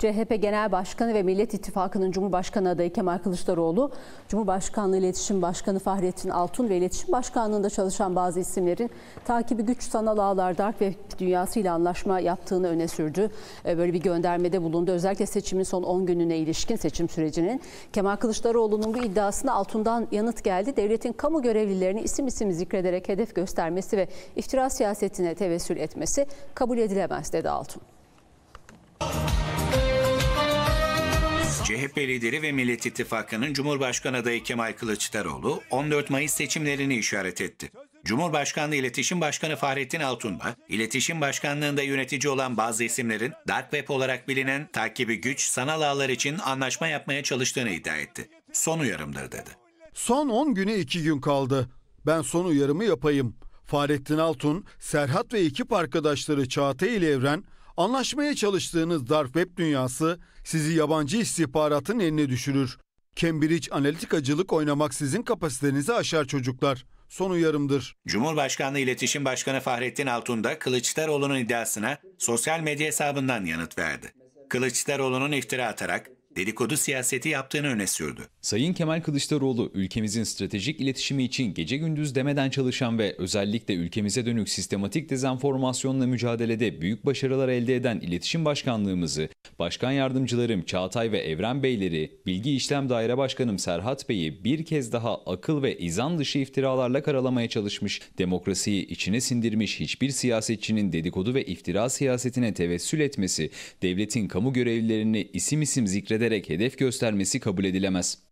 CHP Genel Başkanı ve Millet İttifakı'nın Cumhurbaşkanı adayı Kemal Kılıçdaroğlu, Cumhurbaşkanlığı İletişim Başkanı Fahrettin Altun ve İletişim Başkanlığı'nda çalışan bazı isimlerin takibi güç sanal ağlar dark web dünyasıyla anlaşma yaptığını öne sürdü. Ee, Böyle bir göndermede bulundu. Özellikle seçimin son 10 gününe ilişkin seçim sürecinin. Kemal Kılıçdaroğlu'nun bu iddiasına Altun'dan yanıt geldi. Devletin kamu görevlilerini isim isim zikrederek hedef göstermesi ve iftira siyasetine tevessül etmesi kabul edilemez dedi Altun. CHP lideri ve Millet İttifakı'nın Cumhurbaşkanı adayı Kemal Kılıçdaroğlu 14 Mayıs seçimlerini işaret etti. Cumhurbaşkanlığı İletişim Başkanı Fahrettin Altun da, İletişim Başkanlığı'nda yönetici olan bazı isimlerin Dark Web olarak bilinen takibi güç sanal ağlar için anlaşma yapmaya çalıştığını iddia etti. Son uyarımdır dedi. Son 10 güne 2 gün kaldı. Ben son uyarımı yapayım. Fahrettin Altun, Serhat ve ekip arkadaşları Çağatay ile Evren, anlaşmaya çalıştığınız dark web dünyası sizi yabancı istihbaratın eline düşürür. Cambridge analitikacılık oynamak sizin kapasitenizi aşar çocuklar. Son uyarımdır. Cumhurbaşkanlığı İletişim Başkanı Fahrettin Altun da Kılıçdaroğlu'nun iddiasına sosyal medya hesabından yanıt verdi. Kılıçdaroğlu'nun iftira atarak dedikodu siyaseti yaptığını öne sürdü. Sayın Kemal Kılıçdaroğlu ülkemizin stratejik iletişimi için gece gündüz demeden çalışan ve özellikle ülkemize dönük sistematik dezenformasyonla mücadelede büyük başarılar elde eden İletişim Başkanlığımızı, Başkan Yardımcılarım Çağatay ve Evren Beyleri, Bilgi İşlem Daire Başkanım Serhat Bey'i bir kez daha akıl ve izan dışı iftiralarla karalamaya çalışmış, demokrasiyi içine sindirmiş hiçbir siyasetçinin dedikodu ve iftira siyasetine tevessül etmesi, devletin kamu görevlilerini isim isim zikrederek hedef göstermesi kabul edilemez.